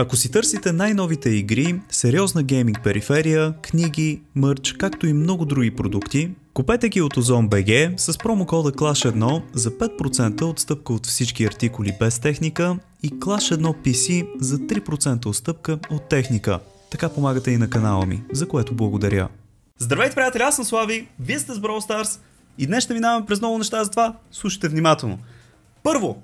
Ако си търсите най-новите игри, сериозна гейминг периферия, книги, мърч, както и много други продукти, купете ги от OzonBG с промокода CLASH1 за 5% отстъпка от всички артикули без техника и Clash 1 PC за 3% отстъпка от техника. Така помагате и на канала ми, за което благодаря. Здравейте, приятели, аз съм Слави, вие сте с Brawl Stars и днес ще минаваме през много неща, затова слушайте внимателно. Първо,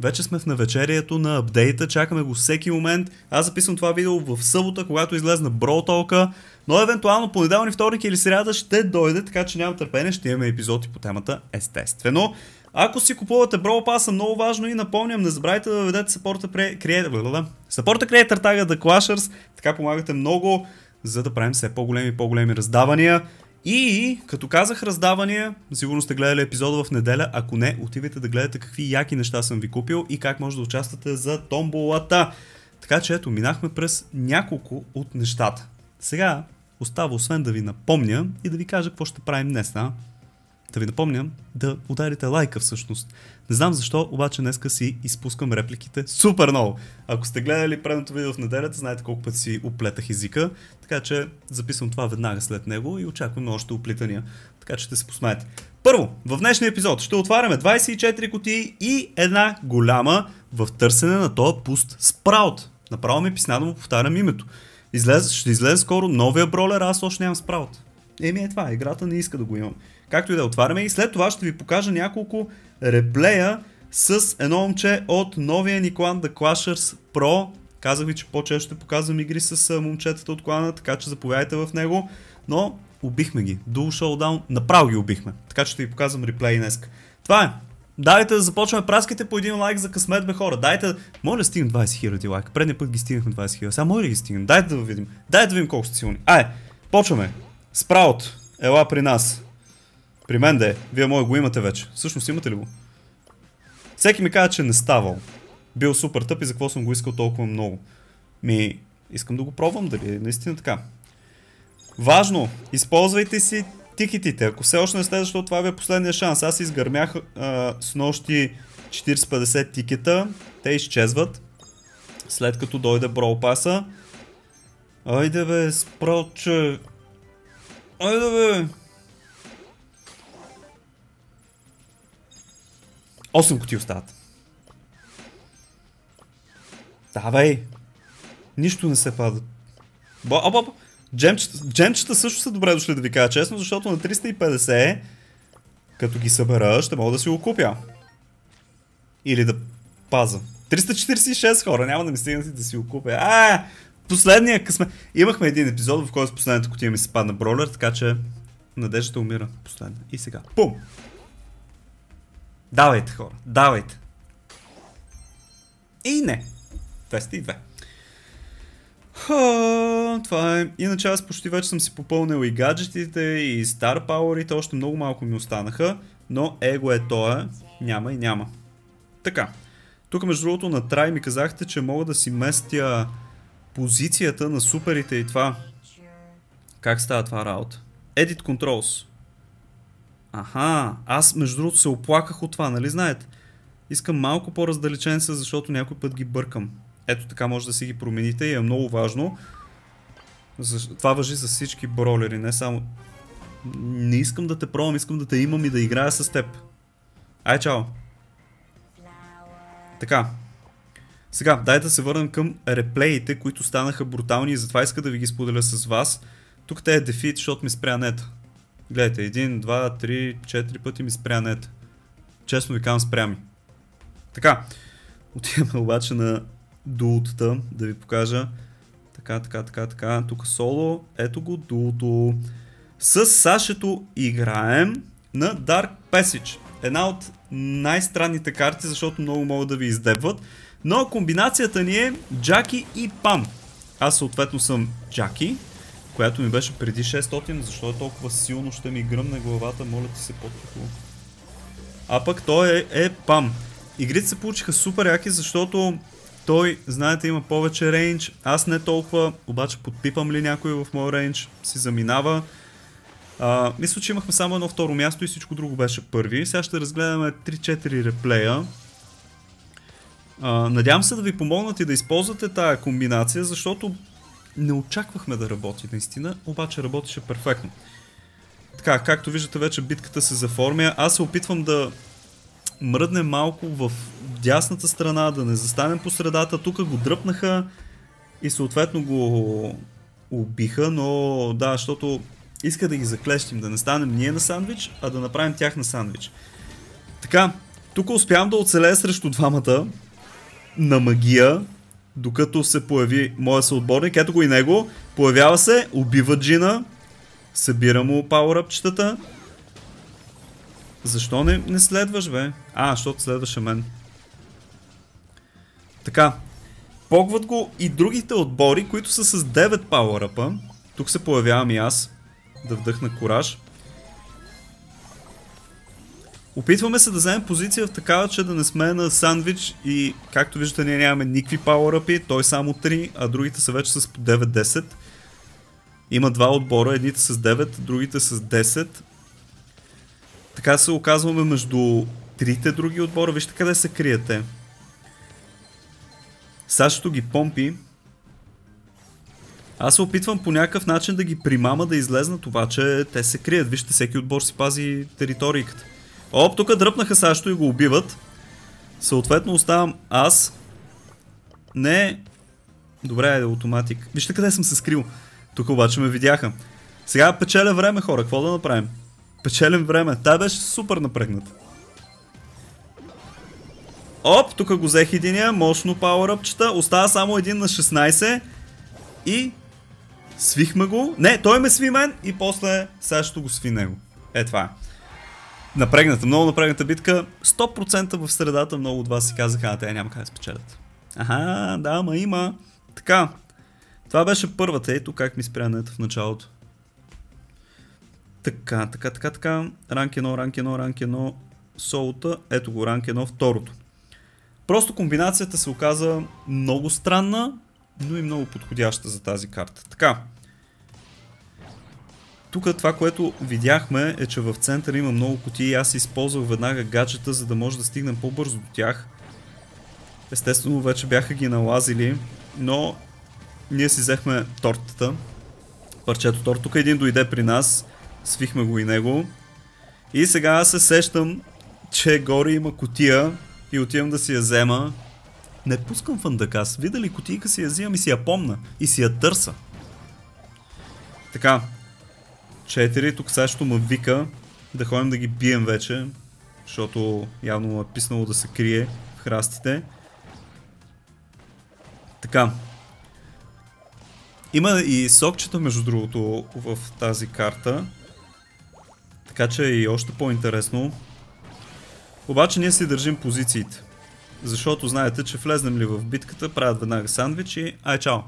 вече сме в навечерието на апдейта, чакаме го всеки момент. Аз записвам това видео в събота, когато излезна Talk, но евентуално понеделник, вторник или сряда ще дойде, така че няма търпение, ще имаме епизоди по темата, естествено. Ако си купувате Brawl Pass, много важно и напомням, не забравяйте да въведете саппорта Creator, саппорта Creator тага The Clashers, така помагате много, за да правим все по-големи и по-големи раздавания. И като казах раздавания, сигурно сте гледали епизода в неделя, ако не, отивайте да гледате какви яки неща съм ви купил и как може да участвате за томболата. Така че ето, минахме през няколко от нещата. Сега остава освен да ви напомня и да ви кажа какво ще правим днес, а? Да ви напомням да ударите лайка всъщност. Не знам защо, обаче днеска си изпускам репликите супер много. Ако сте гледали предното видео в неделята, знаете колко пъти си оплетах езика, така че записвам това веднага след него и очакваме още оплитания. Така че ще се посмеете. Първо, в днешния епизод ще отваряме 24 кутии и една голяма в търсене на този пуст спраут. Направо ми писна да му повтарям името. Излез, ще излезе скоро новия бролер, аз още нямам спраут. Еми е това, играта не иска да го имам. Както и да отваряме и след това ще ви покажа няколко реплея с едно момче от новия ни клан The Clashers Pro. Казах ви, че по-често ще показвам игри с момчетата от клана, така че заповядайте в него. Но убихме ги. Dual Showdown, направо ги убихме. Така че ще ви показвам реплей днес. Това е. Дайте да започваме. Праскайте по един лайк за късмет, бе хора. Дайте, моля да стигнем 20 000 лайка. Предния път ги стигнахме 20 000. Сега може ли ги стигнем? Дайте да видим. Дайте да видим колко сте силни. Ай, почваме. Спраут, ела при нас. При мен да е. Вие може го имате вече. Всъщност имате ли го? Всеки ми казва, че не ставал. Бил супер тъп и за какво съм го искал толкова много. Ми, искам да го пробвам, дали е наистина така. Важно, използвайте си тикетите. Ако все още не сте, защото това е последния шанс. Аз изгърмях а, с нощи 40-50 тикета. Те изчезват. След като дойде Brawl паса. Айде бе, спроче. Айде бе. 8 кутии остават. Давай! Нищо не се пада. Бо, Джемчета, джемчета също са добре дошли да ви кажа честно, защото на 350, като ги събера, ще мога да си го купя. Или да паза. 346 хора, няма да ми стигнат да си го купя. А, последния късмет. Имахме един епизод, в който с последната кутия ми се падна бролер, така че надеждата умира последна. И сега. Пум! Давайте хора, давайте. И не. 202. Ха, това е. Иначе аз почти вече съм си попълнил и гаджетите, и Star Power, още много малко ми останаха, но его е тоя, няма и няма. Така. Тук между другото на трай ми казахте, че мога да си местя позицията на суперите и това. Как става това работа? Edit Controls. Аха, аз между другото се оплаках от това, нали знаете? Искам малко по-раздалечен се, защото някой път ги бъркам. Ето така може да си ги промените и е много важно. Това въжи за всички бролери, не само... Не искам да те пробвам, искам да те имам и да играя с теб. Ай, чао! Така. Сега, дай да се върнем към реплеите, които станаха брутални и затова иска да ви ги споделя с вас. Тук те е дефит, защото ми спря нета. Гледайте, един, два, три, четири пъти ми спря нет. Честно ви казвам, спря ми. Така, отиваме обаче на дултата, да ви покажа. Така, така, така, така. Тук соло. Ето го дулто. С Сашето играем на Dark Passage. Една от най-странните карти, защото много могат да ви издебват. Но комбинацията ни е Джаки и Пам. Аз съответно съм Джаки която ми беше преди 600, защо е толкова силно ще ми гръмне главата, моля ти се по-тихо. А пък той е, е пам. Игрите се получиха супер яки, защото той, знаете, има повече рейндж, аз не толкова, обаче подпипам ли някой в моя рейндж, си заминава. А, мисля, че имахме само едно второ място и всичко друго беше първи. Сега ще разгледаме 3-4 реплея. А, надявам се да ви помогнат и да използвате тая комбинация, защото не очаквахме да работи наистина, обаче работеше перфектно. Така, както виждате вече битката се заформя. Аз се опитвам да мръднем малко в дясната страна, да не застанем по средата. Тук го дръпнаха и съответно го убиха, но да, защото иска да ги заклещим, да не станем ние на сандвич, а да направим тях на сандвич. Така, тук успявам да оцелея срещу двамата на магия, докато се появи моя съотборник. Ето го и него. Появява се, убива Джина, събира му пауъръпчетата. Защо не, не следваш, бе? А, защото следваше мен. Така. Погват го и другите отбори, които са с 9 пауъръпа. Тук се появявам и аз. Да вдъхна кораж. Опитваме се да вземем позиция в такава, че да не сме на сандвич и както виждате ние нямаме никакви пауъръпи, той само 3, а другите са вече с по 9-10. Има два отбора, едните с 9, другите с 10. Така се оказваме между трите други отбора. Вижте къде се криете. Сашто ги помпи. Аз се опитвам по някакъв начин да ги примама да излезнат, обаче те се крият. Вижте, всеки отбор си пази територията. Оп, тук дръпнаха Сашто и го убиват. Съответно оставам аз. Не. Добре, е автоматик. Вижте къде съм се скрил. Тук обаче ме видяха. Сега печеля време, хора. Какво да направим? Печелим време. Та беше супер напрегнат. Оп, тук го взех единия. Мощно пауъръпчета. Остава само един на 16. И свихме го. Не, той ме сви мен и после ще го сви него. Е, това е. Напрегната, много напрегната битка. 100% в средата много от вас си казаха, а те няма как да спечелят. Аха, да, ма има. Така, това беше първата. Ето как ми спря нета в началото. Така, така, така, така. Ранк 1, ранк 1, ранк 1, солта. Ето го, ранк 1, второто. Просто комбинацията се оказа много странна, но и много подходяща за тази карта. Така. Тук това, което видяхме е, че в центъра има много кутии и аз използвах веднага гаджета, за да може да стигнем по-бързо до тях. Естествено вече бяха ги налазили, но ние си взехме тортата. Парчето торт. Тук един дойде при нас. Свихме го и него. И сега аз се сещам, че горе има котия и отивам да си я взема. Не пускам фандакас. Вида ли котийка си я взимам и си я помна. И си я търса. Така. Четири. Тук също ме вика да ходим да ги бием вече. Защото явно му е писнало да се крие в храстите. Така. Има и сокчета, между другото, в тази карта. Така че е и още по-интересно. Обаче ние си държим позициите. Защото знаете, че влезнем ли в битката, правят веднага сандвич и ай чао.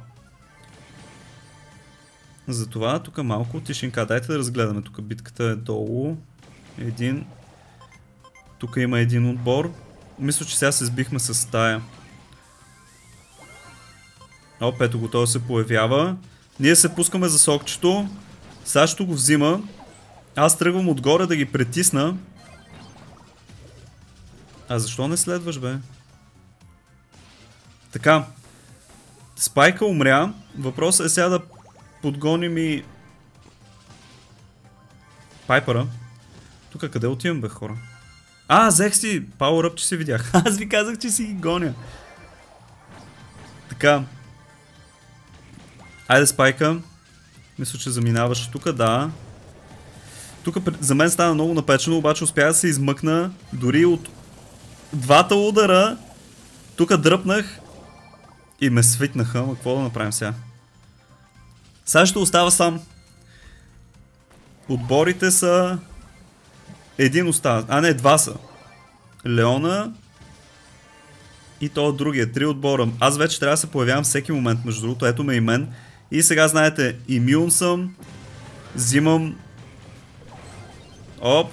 Затова тук малко тишинка. Дайте да разгледаме. Тук битката е долу. Един. Тук има един отбор. Мисля, че сега се сбихме с стая. Оп, ето го, той се появява. Ние се пускаме за сокчето. Сашто го взима. Аз тръгвам отгоре да ги притисна. А защо не следваш, бе? Така. Спайка умря. Въпросът е сега да подгоним и... Пайпера. Тук къде отивам, бе, хора? А, взех си Power Up, че си видях. Аз ви казах, че си ги гоня. Така. Айде спайка. Мисля, че заминаваш тук, да. Тук за мен стана много напечено, обаче успя да се измъкна дори от двата удара. Тук дръпнах и ме свитнаха, но какво да направим сега? Сега ще остава сам. Отборите са... Един остава. А не, два са. Леона и то другия. Три отбора. Аз вече трябва да се появявам всеки момент, между другото. Ето ме и мен. И сега знаете, имюн съм, взимам... Оп.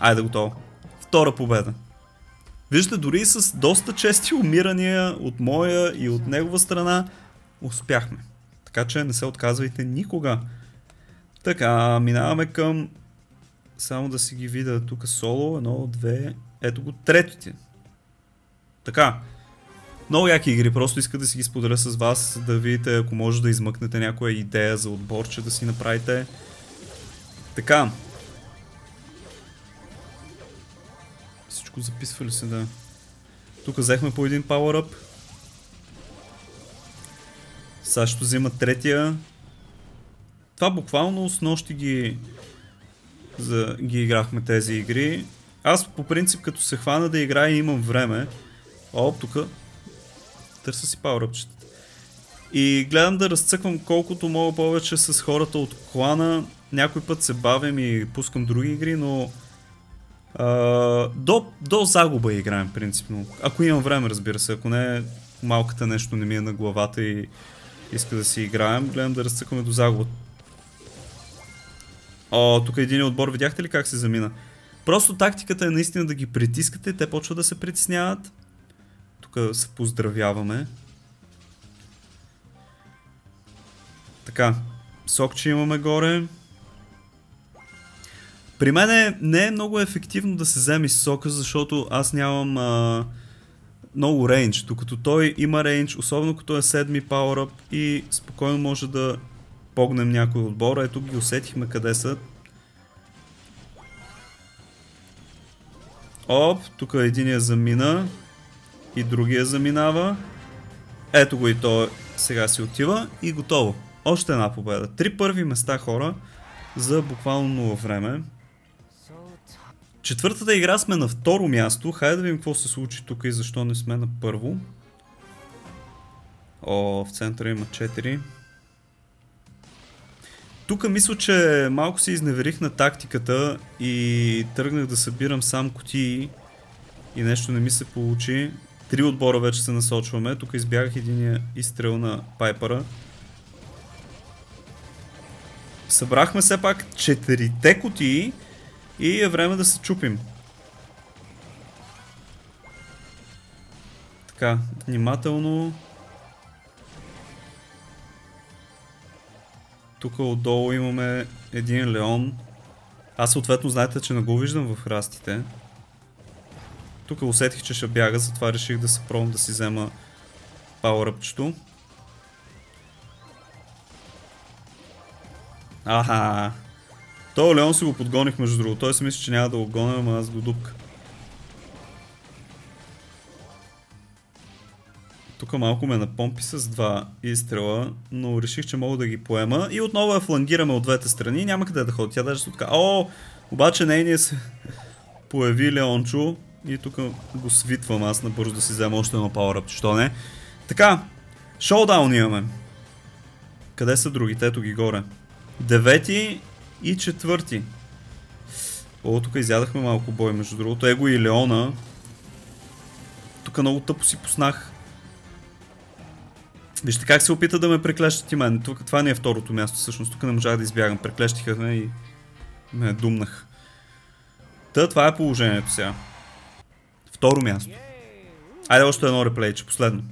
Айде готово. Втора победа. Виждате, дори с доста чести умирания от моя и от негова страна, успяхме. Така че не се отказвайте никога. Така, минаваме към... Само да си ги видя тук соло. Едно, две... Ето го третите. Така. Много яки игри, просто иска да си ги споделя с вас, да видите ако може да измъкнете някоя идея за отборче да си направите. Така. Всичко записва ли се да... Тук взехме по един power up. Сега ще взима третия. Това буквално с нощи ги, за, ги играхме тези игри. Аз по принцип като се хвана да играя и имам време. О, тук търся си пауъръпчета. И гледам да разцъквам колкото мога повече с хората от клана. Някой път се бавим и пускам други игри, но а, до, до загуба играем принципно. Ако имам време, разбира се. Ако не, малката нещо не ми е на главата и иска да си играем, гледам да разцъкваме до загуба. О, тук един отбор, видяхте ли как се замина? Просто тактиката е наистина да ги притискате, те почват да се притесняват. Тук се поздравяваме. Така, сокче имаме горе. При мен не е много ефективно да се вземе сока, защото аз нямам а, много рейндж, докато той има рейндж, особено като е седми up и спокойно може да погнем някой отбор. Ето ги усетихме къде са. Оп, тук единия замина и другия заминава. Ето го и то сега си отива и готово. Още една победа. Три първи места хора за буквално нула време. Четвъртата игра сме на второ място. Хайде да видим какво се случи тук и защо не сме на първо. О, в центъра има 4. Тук мисля, че малко се изневерих на тактиката и тръгнах да събирам сам кутии и нещо не ми се получи. Три отбора вече се насочваме. Тук избягах единия изстрел на Пайпера. Събрахме все пак четирите кутии и е време да се чупим. Така, внимателно. Тук отдолу имаме един леон. Аз съответно знаете, че не го виждам в храстите. Тук усетих, че ще бяга, затова реших да се пробвам да си взема пауъръпчето. Аха. То Леон си го подгоних между другото. Той си мисли, че няма да го гоня, ама аз го дупка. Тук малко ме напомпи с два изстрела, но реших, че мога да ги поема. И отново я флангираме от двете страни. Няма къде да ходи. Тя даже се така. О, обаче нейният се появи Леончо. И тук го свитвам аз набързо да си взема още едно up. Що не? Така, шоудаун имаме. Къде са другите? Ето ги горе. Девети и четвърти. О, тук изядахме малко бой, между другото. Его и Леона. Тук много тъпо си поснах. Вижте как се опита да ме преклещат и мен. Тук, това не е второто място, всъщност. Тук не можах да избягам. Преклещиха ме и ме думнах. Та, това е положението сега. Второ място. Айде още едно реплейче, последно.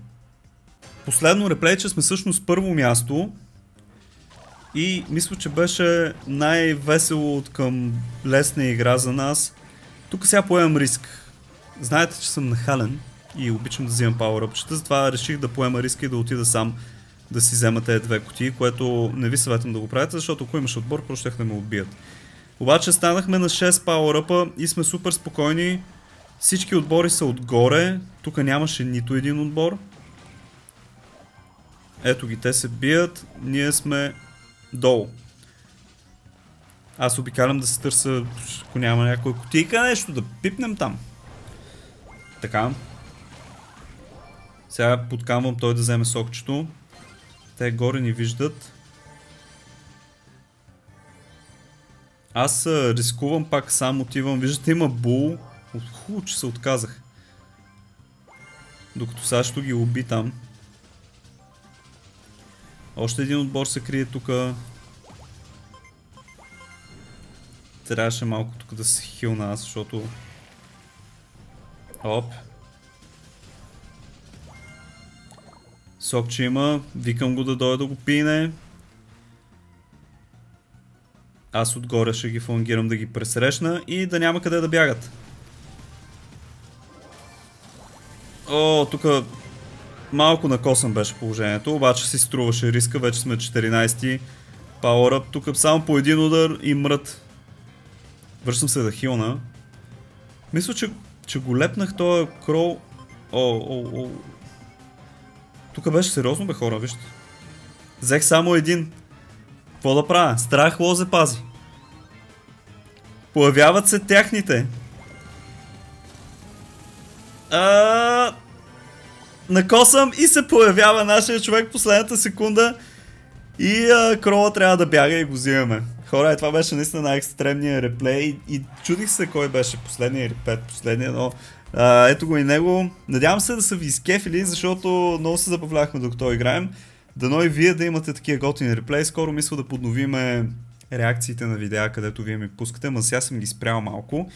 Последно реплейче сме всъщност първо място. И мисля, че беше най-весело от към лесна игра за нас. Тук сега поемам риск. Знаете, че съм нахален и обичам да взимам пауъръпчета, затова реших да поема риска и да отида сам да си взема тези две кутии, което не ви съветвам да го правите, защото ако имаш отбор, просто ще да ме убият. Обаче станахме на 6 пауъръпа и сме супер спокойни. Всички отбори са отгоре. Тук нямаше нито един отбор. Ето ги, те се бият. Ние сме долу. Аз обикалям да се търся, ако няма някоя кутийка, нещо да пипнем там. Така. Сега подкамвам той да вземе сокчето. Те горе ни виждат. Аз рискувам пак сам отивам. Виждате има бул. Хубаво, че се отказах. Докато сега ще ги уби там. Още един отбор се крие тук. Трябваше малко тук да се хилна аз, защото... Оп. Сокче има. Викам го да дойде да го пине. Аз отгоре ще ги флангирам да ги пресрещна и да няма къде да бягат. О, тук Малко накосан беше положението, обаче си струваше риска, вече сме 14-ти. Power up, тук само по един удар и мрът. Връщам се да хилна. Мисля, че, че го лепнах този крол. О, о, о. Тук беше сериозно бе хора, вижте. Взех само един. Какво да правя? Страх лозе пази. Появяват се тяхните. А... Накосам и се появява нашия човек последната секунда. И а, крола трябва да бяга и го взимаме. Хора, е, това беше наистина най-екстремния реплей и чудих се кой беше последния или пет последния, но а, ето го и него. Надявам се да са ви изкефили, защото много се забавляхме докато играем. Дано и вие да имате такива готини реплей. Скоро мисля да подновиме реакциите на видеа, където вие ми пускате, но сега съм ги спрял малко.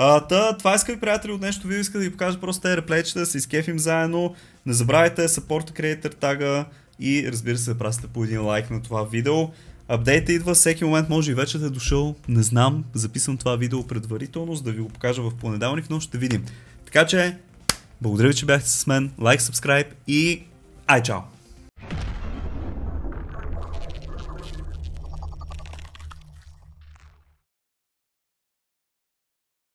А, та, това иска ви приятели от нещо видео, иска да ви покажа просто тези реплейчета, да се изкефим заедно. Не забравяйте support creator тага и разбира се да прасите по един лайк на това видео. Апдейта идва, всеки момент може и вече да е дошъл, не знам, записвам това видео предварително, за да ви го покажа в понеделник, но ще видим. Така че, благодаря ви, че бяхте с мен, лайк, subscribe и ай чао!